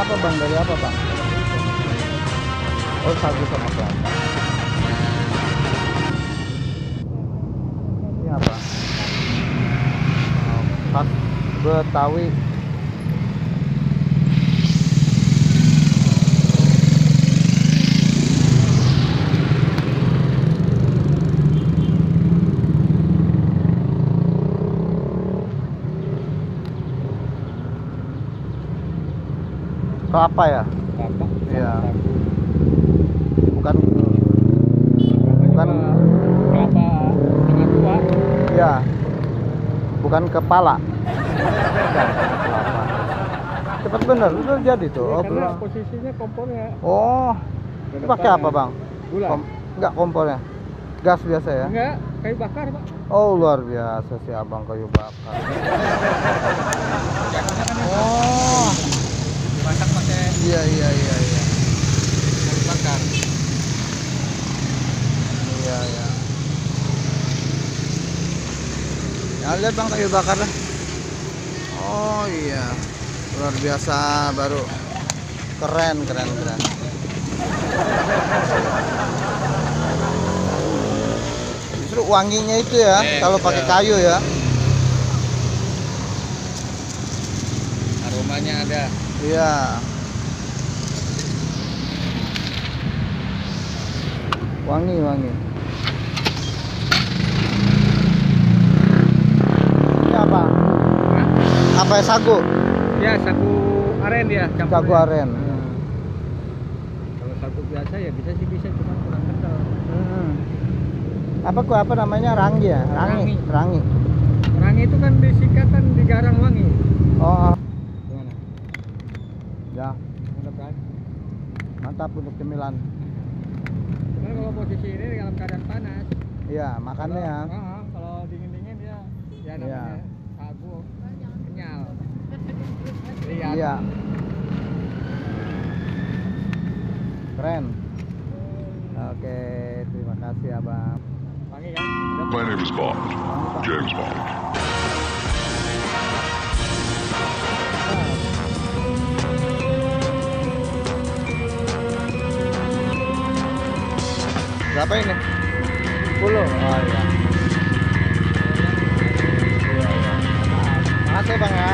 apa bang? Dari apa bang? Oh sagu sama kelapa. Ini apa? Khas Betawi Kelapa ya? Kelapa. Iya. Bukan Bukan- kelapa setengah tua. ya. Bukan kepala. Cepat bener, udah jadi tuh. Iya, Oh, karena belum. posisinya kompornya Oh, depan pakai apa, kan. Bang? Gula. Kom enggak kompornya. Gas biasa ya? Enggak, kayu bakar, Pak. Oh, luar biasa si Abang kayu bakar. Oh, iya iya iya iya. bakar. Iya iya. Ya lihat Bang kayu bakar lah. Oh iya. Luar biasa baru. Keren keren keren. Justru wanginya itu ya Eh, kalau pakai iya. kayu ya. Aromanya ada. Iya. Wangi wangi. Ini apa? Hah? Apa ya sagu? Ya, sagu aren ya, campur. Sagu aren. Kalau sagu biasa ya bisa sih bisa cuma kurang kental. Hmm. Apa kok apa namanya rangi ya? Rangi. Rangi. Orang itu kan disingkatan di Garang Wangi. Oh, Gimana? ya Mantap kan? mantap untuk cemilan. Posisi ini dalam keadaan panas. Iya, makannya ya. Kalau, Ah, kalau dingin-dingin ya ya namanya Iya. sagu kenyal. Lihat. Iya. Keren. Oke, terima kasih Abang. Kan? My name is Bond. James Bond. Berapa ini? 10. Oh iya. Iya, iya. Makasih Bang ya.